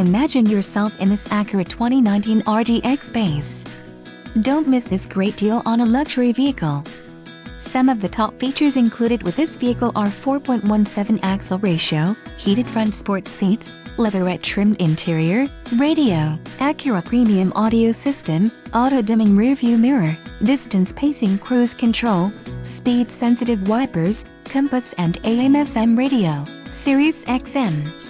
Imagine yourself in this Acura 2019 RDX base. Don't miss this great deal on a luxury vehicle. Some of the top features included with this vehicle are 4.17 axle ratio, heated front sport seats, leatherette trimmed interior, radio, Acura premium audio system, auto-dimming rearview mirror, distance pacing cruise control, speed-sensitive wipers, compass and AM-FM radio, Sirius XM.